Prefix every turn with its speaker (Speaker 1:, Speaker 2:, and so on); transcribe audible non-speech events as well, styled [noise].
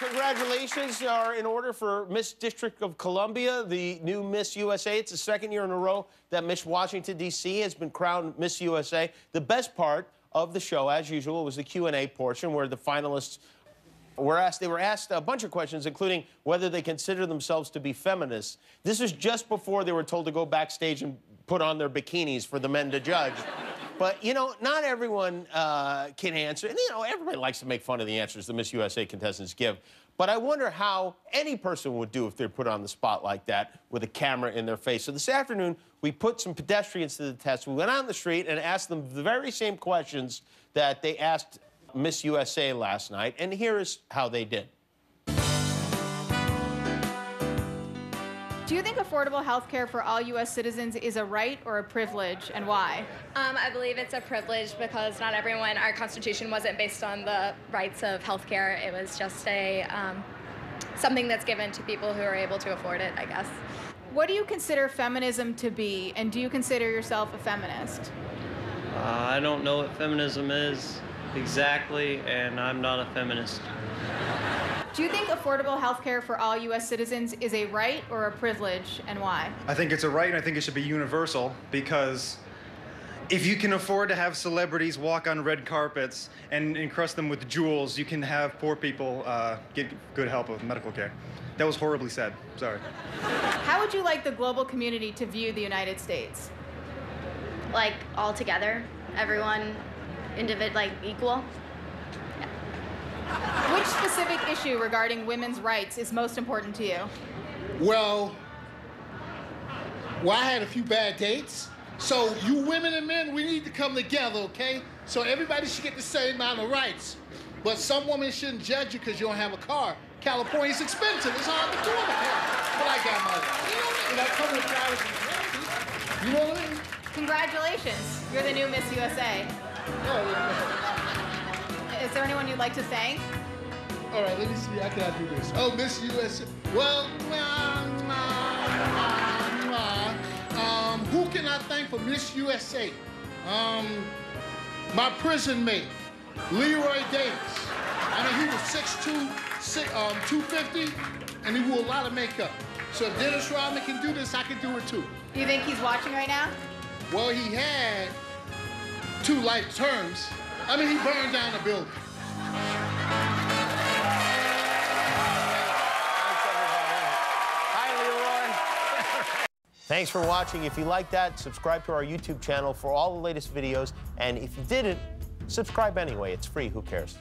Speaker 1: congratulations are in order for Miss District of Columbia, the new Miss USA. It's the second year in a row that Miss Washington, D.C. has been crowned Miss USA. The best part of the show, as usual, was the Q&A portion where the finalists were asked, they were asked a bunch of questions, including whether they consider themselves to be feminists. This was just before they were told to go backstage and put on their bikinis for the men to judge. But, you know, not everyone uh, can answer. And, you know, everybody likes to make fun of the answers the Miss USA contestants give. But I wonder how any person would do if they're put on the spot like that with a camera in their face. So this afternoon, we put some pedestrians to the test. We went on the street and asked them the very same questions that they asked Miss USA last night. And here is how they did.
Speaker 2: Do you think affordable health care for all U.S. citizens is a right or a privilege, and why?
Speaker 3: Um, I believe it's a privilege because not everyone, our Constitution wasn't based on the rights of health care. It was just a um, something that's given to people who are able to afford it, I guess.
Speaker 2: What do you consider feminism to be, and do you consider yourself a feminist?
Speaker 4: Uh, I don't know what feminism is exactly, and I'm not a feminist.
Speaker 2: Do you think affordable health care for all U.S. citizens is a right or a privilege, and why?
Speaker 5: I think it's a right, and I think it should be universal because if you can afford to have celebrities walk on red carpets and encrust them with jewels, you can have poor people uh, get good help with medical care. That was horribly said. Sorry.
Speaker 2: How would you like the global community to view the United States?
Speaker 6: Like all together, everyone, individ like equal.
Speaker 2: Which specific issue regarding women's rights is most important to you?
Speaker 7: Well, well, I had a few bad dates. So you women and men, we need to come together, okay? So everybody should get the same amount of rights. But some women shouldn't judge you because you don't have a car. California's expensive. It's hard to do it. But I got money. You know what I mean? Like coming to Paris and You know what I mean?
Speaker 2: Congratulations. You're the new Miss USA.
Speaker 7: Oh, yeah.
Speaker 2: Is there anyone you'd like to thank?
Speaker 7: All right, let me see. How can I do this? Oh, Miss USA. Well, nah. Um, who can I thank for Miss USA? Um, my prison mate, Leroy Davis. I mean, he was 6'2", six, um, 250, and he wore a lot of makeup. So if Dennis Rodman can do this, I can do it too.
Speaker 2: Do you think he's watching right now?
Speaker 7: Well, he had two life terms. I mean, he burned down the building. [laughs]
Speaker 1: Thanks for watching. If you like that, subscribe to our YouTube channel for all the latest videos. And if you didn't, subscribe anyway. It's free. Who cares?